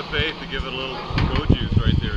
the faith to give it a little go juice right there.